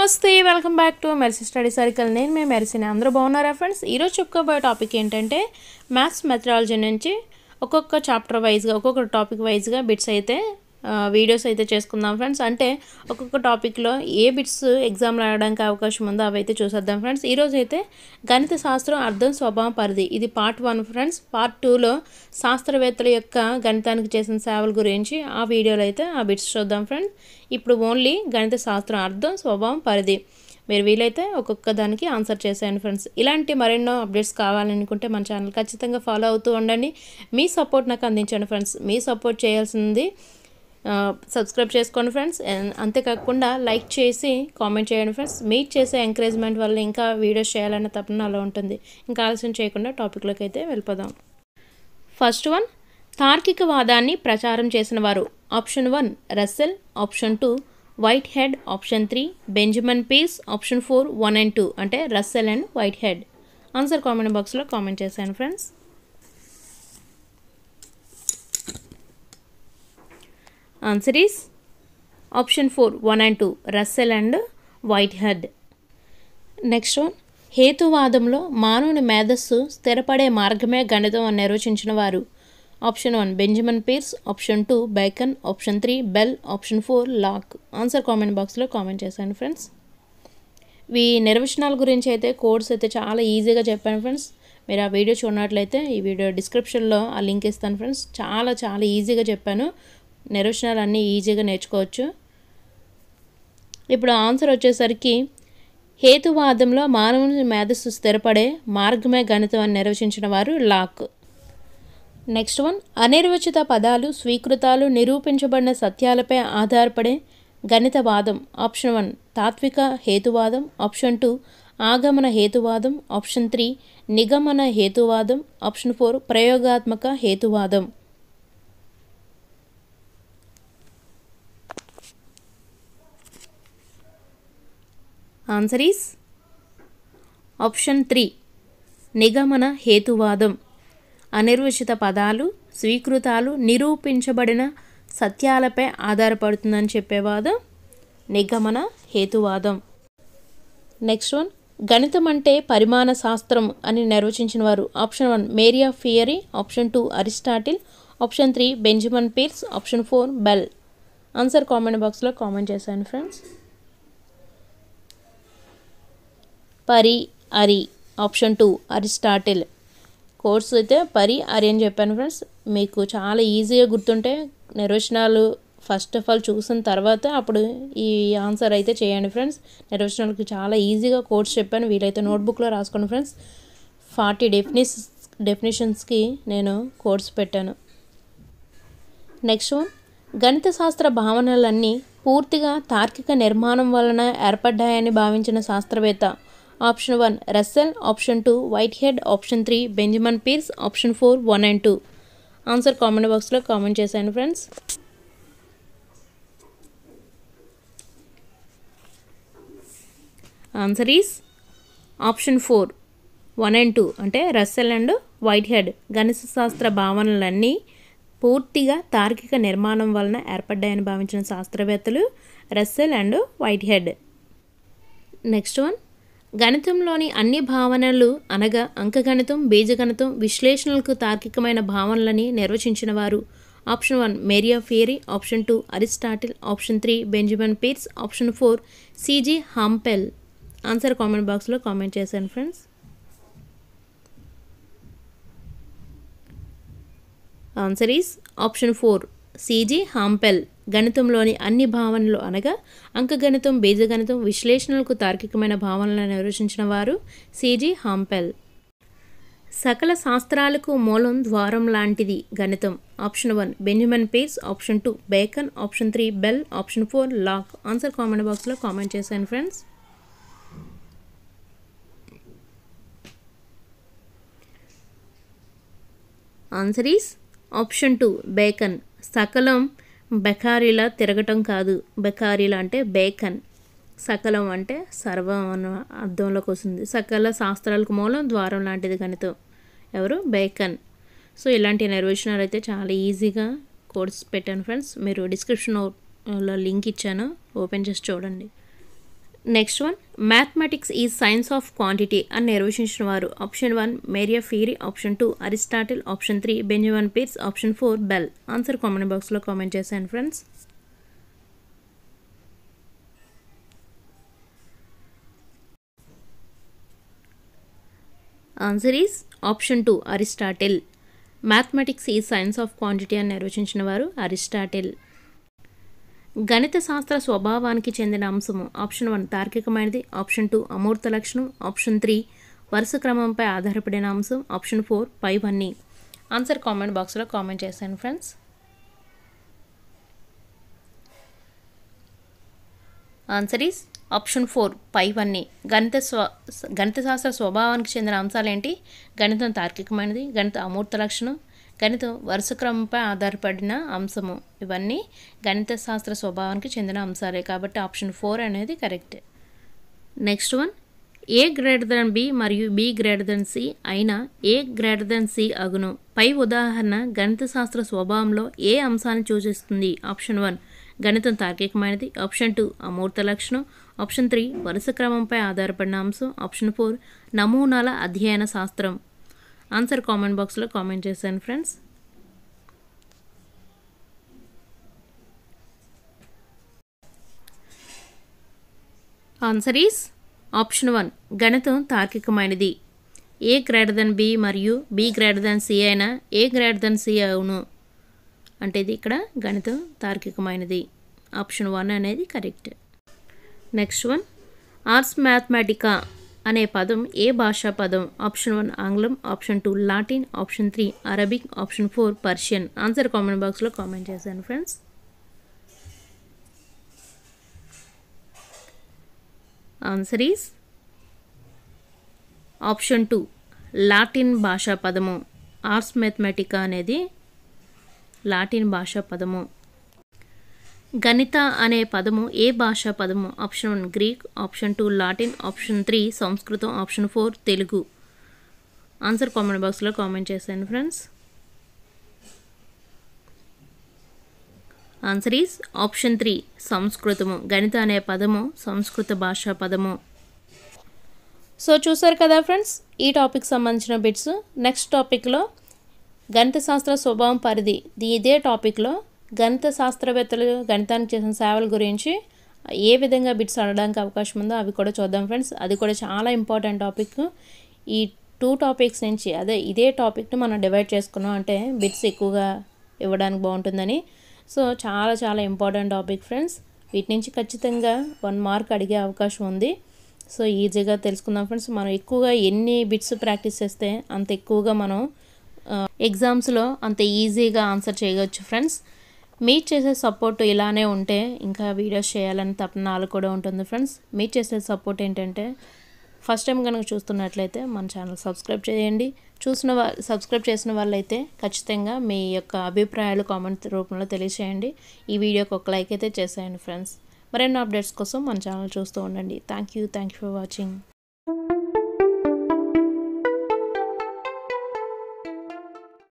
నమస్తే welcome back to Merisi study circle. నేను మేము మెరిసిన. అందరూ బాగున్నారా ఫ్రెండ్స్? ఈరోజు చెప్పుకోబోయే టాపిక్ ఏంటంటే మ్యాథ్స్ మెథడాలజీ నుంచి ఒక్కొక్క చాప్టర్ వైజ్గా ఒక్కొక్క టాపిక్ వైజ్గా బిట్స్ అయితే వీడియోస్ అయితే చేసుకుందాం ఫ్రెండ్స్. అంటే ఒక్కొక్క టాపిక్లో ఏ బిట్స్ ఎగ్జామ్ రాయడానికి అవకాశం ఉందో అవి అయితే చూసేద్దాం ఫ్రెండ్స్. ఈరోజు అయితే గణిత శాస్త్రం అర్థం స్వభావం పరిధి. ఇది పార్ట్ వన్ ఫ్రెండ్స్. పార్ట్ టూలో శాస్త్రవేత్తల యొక్క గణితానికి చేసిన సేవల గురించి ఆ వీడియోలో అయితే ఆ బిట్స్ చూద్దాం ఫ్రెండ్స్. ఇప్పుడు ఓన్లీ గణిత శాస్త్రం అర్థం స్వభావం పరిధి. మీరు వీలైతే ఒక్కొక్క దానికి ఆన్సర్ చేసేయండి ఫ్రెండ్స్. ఇలాంటి మరెన్నో అప్డేట్స్ కావాలనుకుంటే మన ఛానల్ ఖచ్చితంగా ఫాలో అవుతూ ఉండండి. మీ సపోర్ట్ నాకు అందించండి ఫ్రెండ్స్. మీ సపోర్ట్ చేయాల్సింది సబ్స్క్రైబ్ చేసుకోండి ఫ్రెండ్స్ అంతేకాకుండా లైక్ చేసి కామెంట్ చేయండి ఫ్రెండ్స్ మీరు చేసే ఎంకరేజ్మెంట్ వల్ల ఇంకా వీడియోస్ చేయాలన్న తపన అలా ఉంటుంది. ఇంకా ఆలస్యం చేయకుండా టాపిక్లోకి అయితే వెళ్ళిపోదాం. ఫస్ట్ వన్ తార్కికవాదాన్ని ప్రచారం చేసిన వారు. Option one Russell option two Whitehead option three Benjamin Peirce option four one and two అంటే Russell and Whitehead answer comment బాక్స్లో కామెంట్ చేశాను friends answer is option four one and two Russell and Whitehead next one హేతువాదంలో మానవుని మేధస్సు స్థిరపడే మార్గమే గణితం అని నిర్వచించిన వారు. Option one Benjamin Peirce option two Bacon option three Bell option four Locke answer comment బాక్స్లో కామెంట్ చేశాను ఫ్రెండ్స్ ఈ నిర్వచనాల గురించి అయితే కోడ్స్ అయితే చాలా ఈజీగా చెప్పాను ఫ్రెండ్స్ మీరు ఆ వీడియో చూడనట్లయితే ఈ వీడియో డిస్క్రిప్షన్లో ఆ లింక్ ఇస్తాను ఫ్రెండ్స్ చాలా చాలా ఈజీగా చెప్పాను. నిర్వచనాలు అన్నీ ఈజీగా నేర్చుకోవచ్చు. ఇప్పుడు ఆన్సర్ వచ్చేసరికి హేతువాదంలో మానవుని మేధస్సు స్థిరపడే మార్గమే గణితం అని నిర్వచించిన వారు లాక్. నెక్స్ట్ వన్ అనిర్వచిత పదాలు స్వీకృతాలు నిరూపించబడిన సత్యాలపై ఆధారపడే గణితవాదం ఆప్షన్ వన్ తాత్విక హేతువాదం ఆప్షన్ టూ ఆగమన హేతువాదం ఆప్షన్ త్రీ నిగమన హేతువాదం ఆప్షన్ ఫోర్ ప్రయోగాత్మక హేతువాదం. ఆన్సర్ ఈస్ ఆప్షన్ త్రీ నిగమన హేతువాదం. అనిర్వచిత పదాలు స్వీకృతాలు నిరూపించబడిన సత్యాలపై ఆధారపడుతుందని చెప్పేవాదం నిగమన హేతువాదం. నెక్స్ట్ వన్ గణితం అంటే పరిమాణ శాస్త్రం అని నిర్వచించిన వారు. Option one Maria ఫియరీ option two Aristotle option three Benjamin Peirce option four Bell answer comment బాక్స్లో కామెంట్ చేశాను ఫ్రెండ్స్ పరి అరి ఆప్షన్ టూ అరిస్టాటిల్. కోర్స్ అయితే పరి అరి అని చెప్పాను ఫ్రెండ్స్. మీకు చాలా ఈజీగా గుర్తుంటే నిర్వచనాలు ఫస్ట్ ఆఫ్ ఆల్ చూసిన తర్వాత అప్పుడు ఈ ఆన్సర్ అయితే చేయండి ఫ్రెండ్స్. నిర్వచనాలకు చాలా ఈజీగా కోర్స్ చెప్పాను. వీలైతే నోట్బుక్లో రాసుకోండి ఫ్రెండ్స్. ఫార్టీ డెఫినిస్ డెఫినేషన్స్కి నేను కోర్స్ పెట్టాను. Next one. గణిత శాస్త్ర భావనలన్నీ పూర్తిగా తార్కిక నిర్మాణం వలన ఏర్పడ్డాయని భావించిన శాస్త్రవేత్త option one Russell option two Whitehead option three Benjamin Peirce option four one and two. Answer comment బాక్స్లో కామెంట్ చేశాను friends. Answer is option four one and two అంటే రస్సెల్ అండ్ వైట్ హెడ్ గణిత శాస్త్ర భావనలన్నీ పూర్తిగా తార్కిక నిర్మాణం వలన ఏర్పడ్డాయని భావించిన శాస్త్రవేత్తలు Russell and Whitehead next one గణితంలోని అన్ని భావనలు అనగా అంకగణితం బీజగణితం విశ్లేషణలకు తార్కికమైన భావనలని నిర్వచించిన వారు option one Maria ఫియరీ. Option two Aristotle. Option three Benjamin Peirce. Option four C G Hempel. Answer comment బాక్స్లో కామెంట్ చేశాను friends. Answer is option four C G Hempel. గణితంలోని అన్ని భావనలు అనగా అంకగణితం బీజగణితం విశ్లేషణలకు తార్కికమైన భావనలను నిర్వచించిన వారు సిజీ హాంపెల్. సకల శాస్త్రాలకు మూలం ద్వారం లాంటిది గణితం. Option one Benjamin Peirce option two Bacon. Option three Bell. Option four Locke. Answer comment బాక్స్లో కామెంట్ చేశాను friends. Answer is option two Bacon. సకలం బెకారీలా తిరగటం కాదు. బెకారీలా అంటే బేకన్. సకలం అంటే సర్వం అన్న అర్థంలోకి వస్తుంది. సకల శాస్త్రాలకు మూలం ద్వారం లాంటిది గణితం. ఎవరు? బేకన్. సో ఇలాంటి నిర్వచనాలు అయితే చాలా ఈజీగా కోర్స్ పెట్టాను ఫ్రెండ్స్. మీరు డిస్క్రిప్షన్లో లింక్ ఇచ్చాను. ఓపెన్ చేసి చూడండి. Next one mathematics is science of quantity అని నిర్వచించిన వారు option one Maria fiery option two Aristotle option three Benjamin Peirce option four Bell answer comment బాక్స్లో కామెంట్ చేశాను friends answer is option two Aristotle mathematics is science of quantity అని నిర్వచించిన వారు Aristotle గణిత శాస్త్ర స్వభావానికి చెందిన అంశము. ఆప్షన్ వన్ తార్కికమైనది. ఆప్షన్ టూ అమూర్త లక్షణం. ఆప్షన్ త్రీ వరుస క్రమంపై ఆధారపడిన అంశం. ఆప్షన్ ఫోర్ పైవన్నీ. ఆన్సర్ కామెంట్ బాక్స్లో కామెంట్ చేశాను friends answer is option four పైవన్నీ. గణిత స్వ గణిత శాస్త్ర స్వభావానికి చెందిన అంశాలు ఏంటి గణితం తార్కికమైనది. గణిత అమూర్త లక్షణం. గణితం వరుస క్రమంపై ఆధారపడిన అంశము. ఇవన్నీ గణిత శాస్త్ర స్వభావానికి చెందిన అంశాలే కాబట్టి ఆప్షన్ ఫోర్ అనేది correct. Next one A greater than B మరియు బి గ్రేటర్ దెన్ సి అయినా ఏ గ్రేటర్ దెన్ సి అగును? పై ఉదాహరణ గణిత శాస్త్ర స్వభావంలో ఏ అంశాన్ని సూచిస్తుంది? ఆప్షన్ వన్ గణితం తార్కికమైనది. ఆప్షన్ టూ అమూర్త లక్షణం. ఆప్షన్ త్రీ వరుస క్రమంపై ఆధారపడిన అంశం. ఆప్షన్ ఫోర్ నమూనాల అధ్యయన శాస్త్రం. ఆన్సర్ కామెంట్ బాక్స్లో కామెంట్ చేశాను friends answer is option one గణితం తార్కికమైనది. ఏ గ్రేటర్ దెన్ బి మరియు బి గ్రేటర్ దెన్ సి అయినా ఏ గ్రేటర్ దెన్ సి అవును. అంటే ఇది ఇక్కడ గణితం తార్కికమైనది. ఆప్షన్ వన్ అనేది correct next one arts mathematica అనే పదం ఏ భాషా పదం? ఆప్షన్ వన్ ఆంగ్లం option two Latin option three Arabic option four Persian. Answer comment బాక్స్లో కామెంట్ చేశాను friends. Answer is option two Latin భాషా పదము. ఆర్ట్స్ మ్యాథమెటిక్ అనేది లాటిన్ భాషా పదము. గణిత అనే పదము ఏ భాషా పదము? Option one Greek option two Latin option three సంస్కృతం option four Telugu. Answer comment బాక్స్లో కామెంట్ చేశాను friends. Answer is option three సంస్కృతము. గణిత అనే పదము సంస్కృత భాషా పదము. సో చూసారు కదా ఫ్రెండ్స్ ఈ టాపిక్ సంబంధించిన బిట్స్. నెక్స్ట్ టాపిక్లో గణిత శాస్త్ర స్వభావం పరిధి. ఇదే టాపిక్లో గణిత శాస్త్రవేత్తలు గణితానికి చేసిన సేవల గురించి ఏ విధంగా బిట్స్ అడడానికి అవకాశం ఉందో అవి కూడా చూద్దాం ఫ్రెండ్స్. అది కూడా చాలా ఇంపార్టెంట్ టాపిక్. ఈ టూ టాపిక్స్ నుంచి అదే ఇదే టాపిక్ని మనం డివైడ్ చేసుకున్నాం అంటే బిట్స్ ఎక్కువగా ఇవ్వడానికి బాగుంటుందని. సో చాలా చాలా ఇంపార్టెంట్ టాపిక్ ఫ్రెండ్స్. వీటి నుంచి ఖచ్చితంగా వన్ మార్క్ అడిగే అవకాశం ఉంది. సో ఈజీగా తెలుసుకుందాం ఫ్రెండ్స్. మనం ఎక్కువగా ఎన్ని బిట్స్ ప్రాక్టీస్ చేస్తే అంత ఎక్కువగా మనం ఎగ్జామ్స్లో అంత ఈజీగా ఆన్సర్ చేయవచ్చు ఫ్రెండ్స్. మీరు చేసే సపోర్ట్ ఇలానే ఉంటే ఇంకా వీడియోస్ చేయాలని తప్పన కూడా ఉంటుంది ఫ్రెండ్స్. మీరు చేసే సపోర్ట్ ఏంటంటే ఫస్ట్ టైం కనుక చూస్తున్నట్లయితే మన ఛానల్ సబ్స్క్రైబ్ చేయండి. చూసిన వా సబ్స్క్రైబ్ చేసిన వాళ్ళైతే ఖచ్చితంగా మీ యొక్క అభిప్రాయాలు కామెంట్ రూపంలో తెలియచేయండి. ఈ వీడియోకి ఒక లైక్ అయితే చేసేయండి ఫ్రెండ్స్. మరెన్నో అప్డేట్స్ కోసం మన ఛానల్ చూస్తూ ఉండండి. Thank you thank you for watching.